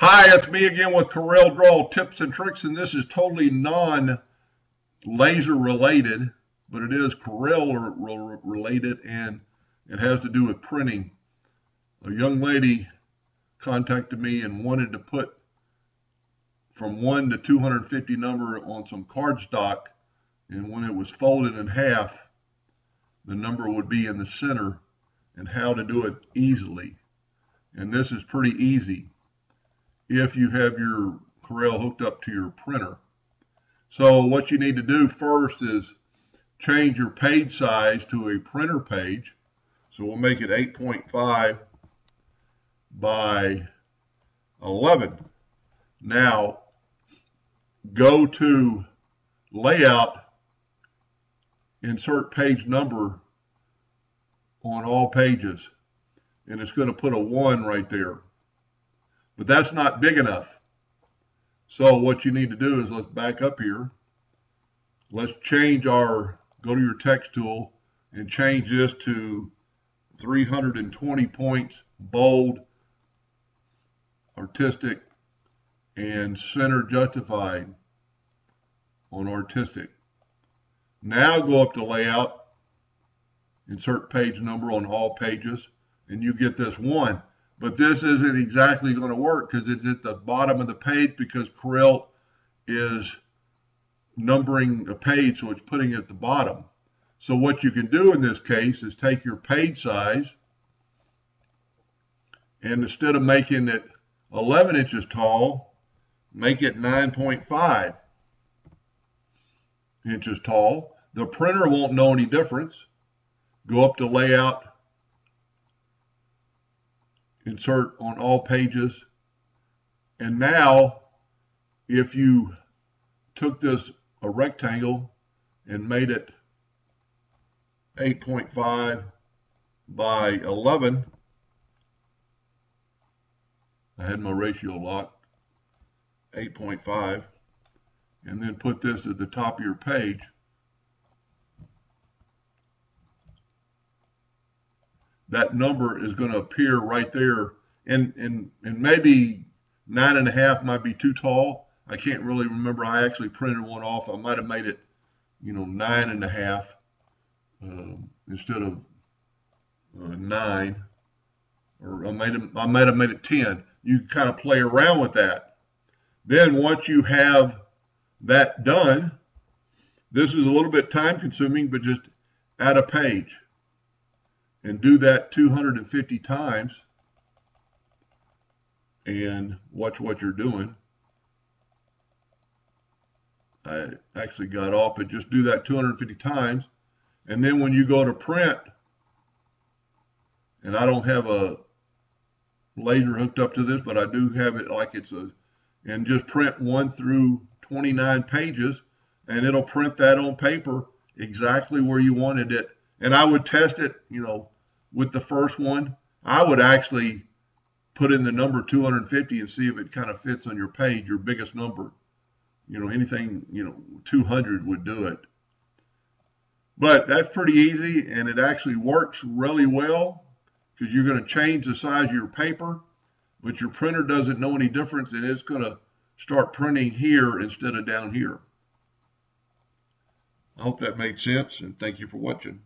Hi, it's me again with Corel Draw tips and tricks, and this is totally non-laser related, but it is Corel related, and it has to do with printing. A young lady contacted me and wanted to put from 1 to 250 number on some cardstock, and when it was folded in half, the number would be in the center, and how to do it easily. And this is pretty easy if you have your Corel hooked up to your printer. So what you need to do first is change your page size to a printer page. So we'll make it 8.5 by 11. Now go to layout, insert page number on all pages. And it's going to put a 1 right there but that's not big enough. So what you need to do is let's back up here. Let's change our, go to your text tool and change this to 320 points, bold, artistic, and center justified on artistic. Now go up to layout, insert page number on all pages, and you get this one. But this isn't exactly going to work because it's at the bottom of the page because Corel is numbering a page, so it's putting it at the bottom. So what you can do in this case is take your page size and instead of making it 11 inches tall, make it 9.5 inches tall. The printer won't know any difference. Go up to layout, insert on all pages. And now, if you took this a rectangle and made it 8.5 by 11, I had my ratio locked, 8.5, and then put this at the top of your page, that number is going to appear right there. And, and, and maybe nine and a half might be too tall. I can't really remember. I actually printed one off. I might have made it, you know, nine and a half uh, instead of uh, nine. Or I, made it, I might have made it 10. You kind of play around with that. Then once you have that done, this is a little bit time consuming, but just add a page and do that 250 times and watch what you're doing. I actually got off, but just do that 250 times. And then when you go to print, and I don't have a laser hooked up to this, but I do have it like it's a, and just print 1 through 29 pages, and it'll print that on paper exactly where you wanted it and I would test it, you know, with the first one. I would actually put in the number 250 and see if it kind of fits on your page, your biggest number. You know, anything, you know, 200 would do it. But that's pretty easy and it actually works really well because you're going to change the size of your paper, but your printer doesn't know any difference and it's going to start printing here instead of down here. I hope that made sense and thank you for watching.